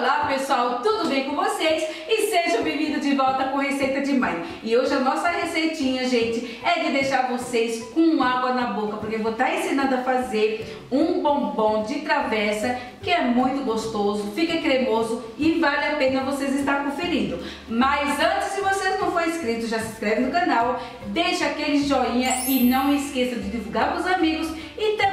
Olá pessoal, tudo bem com vocês? E sejam bem-vindos de volta com Receita de Mãe. E hoje a nossa receitinha, gente, é de deixar vocês com água na boca, porque eu vou estar ensinando a fazer um bombom de travessa que é muito gostoso, fica cremoso e vale a pena vocês estar conferindo. Mas antes, se vocês não for inscritos, já se inscreve no canal, deixa aquele joinha e não esqueça de divulgar para os amigos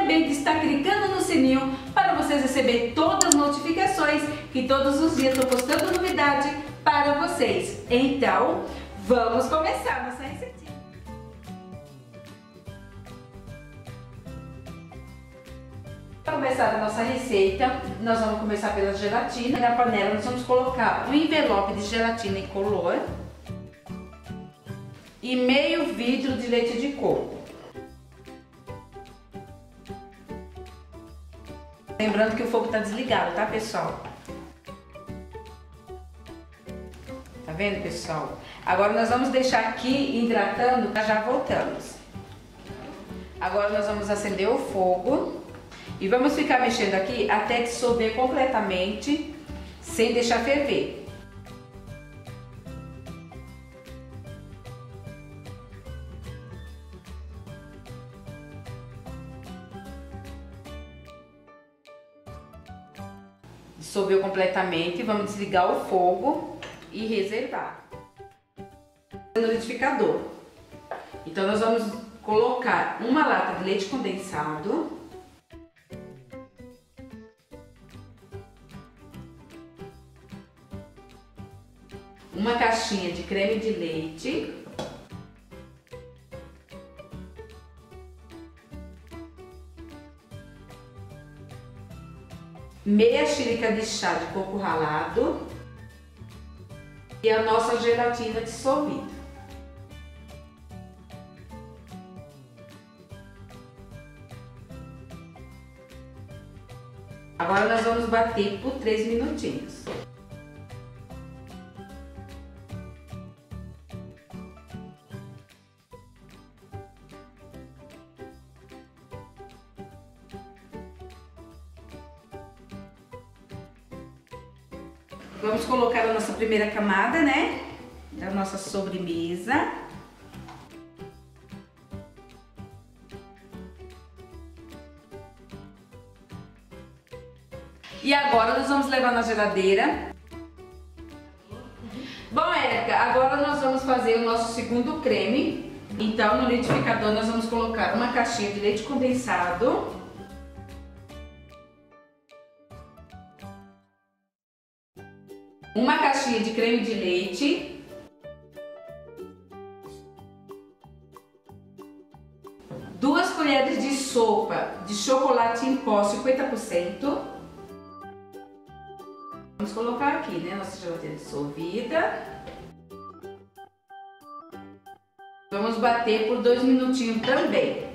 também de estar clicando no sininho para vocês receberem todas as notificações que todos os dias estou postando novidade para vocês. Então, vamos começar nossa receitinha. Para começar a nossa receita, nós vamos começar pela gelatina. Na panela nós vamos colocar um envelope de gelatina incolor e meio vidro de leite de coco. Lembrando que o fogo está desligado, tá pessoal? Tá vendo pessoal? Agora nós vamos deixar aqui hidratando, já voltamos. Agora nós vamos acender o fogo e vamos ficar mexendo aqui até dissolver completamente, sem deixar ferver. Dissolveu completamente, vamos desligar o fogo e reservar. No liquidificador. Então nós vamos colocar uma lata de leite condensado. Uma caixinha de creme de leite. Meia xícara de chá de coco ralado e a nossa gelatina dissolvida. Agora nós vamos bater por 3 minutinhos. Vamos colocar a nossa primeira camada, né? Da nossa sobremesa. E agora nós vamos levar na geladeira. Bom, Érica, agora nós vamos fazer o nosso segundo creme. Então, no liquidificador nós vamos colocar uma caixinha de leite condensado. Uma caixinha de creme de leite, duas colheres de sopa de chocolate em pó 50%. Vamos colocar aqui, né, nossa gelatina dissolvida. Vamos bater por dois minutinhos também.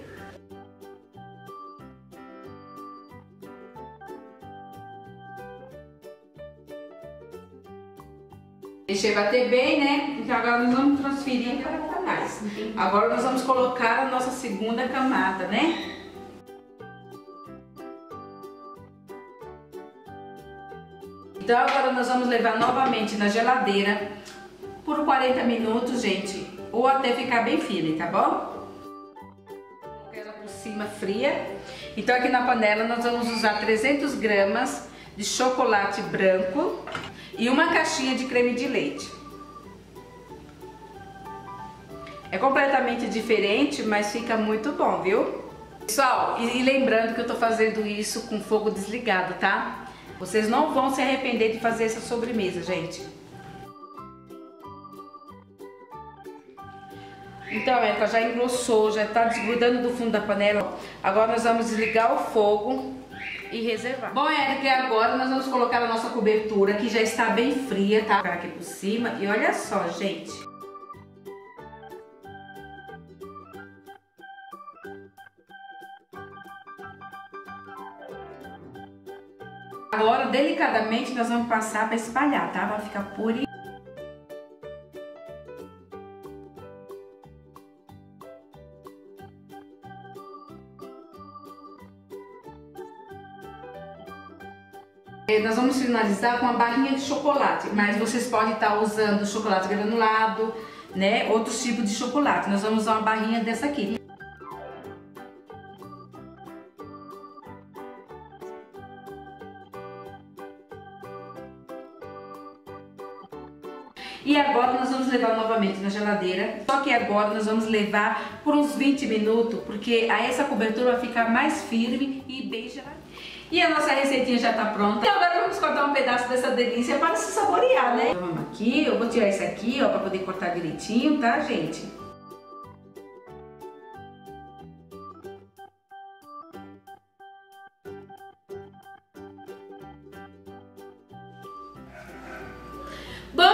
Deixei bater bem, né? Então agora nós vamos transferir para mais. Agora nós vamos colocar a nossa segunda camada, né? Então agora nós vamos levar novamente na geladeira por 40 minutos, gente, ou até ficar bem firme, tá bom? Ela por cima fria. Então aqui na panela nós vamos usar 300 gramas de chocolate branco e uma caixinha de creme de leite. É completamente diferente, mas fica muito bom, viu? Pessoal, e lembrando que eu tô fazendo isso com fogo desligado, tá? Vocês não vão se arrepender de fazer essa sobremesa, gente. Então, ela já engrossou, já tá desgrudando do fundo da panela. Agora nós vamos desligar o fogo e reservar. Bom, Érica, agora nós vamos colocar a nossa cobertura, que já está bem fria, tá? Aqui por cima. E olha só, gente. Agora, delicadamente, nós vamos passar para espalhar, tá? Vai ficar purinho. Nós vamos finalizar com uma barrinha de chocolate, mas vocês podem estar usando chocolate granulado, né? Outros tipos de chocolate. Nós vamos usar uma barrinha dessa aqui. E agora nós vamos levar novamente na geladeira, só que agora nós vamos levar por uns 20 minutos, porque aí essa cobertura vai ficar mais firme e bem gelada. E a nossa receitinha já tá pronta. Então agora vamos cortar um pedaço dessa delícia para se saborear, né? Então, vamos aqui, eu vou tirar isso aqui, ó, para poder cortar direitinho, tá, gente?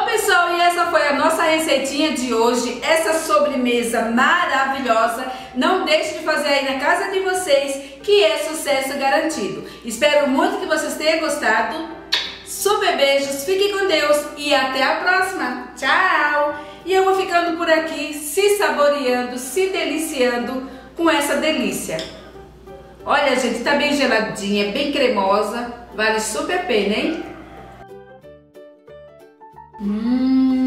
Pessoal, e essa foi a nossa receitinha de hoje, essa sobremesa maravilhosa. Não deixe de fazer aí na casa de vocês, que é sucesso garantido. Espero muito que vocês tenham gostado. Super beijos, fiquem com Deus e até a próxima. Tchau! E eu vou ficando por aqui, se saboreando, se deliciando com essa delícia. Olha gente, tá bem geladinha, bem cremosa, vale super a pena, hein? Mmm.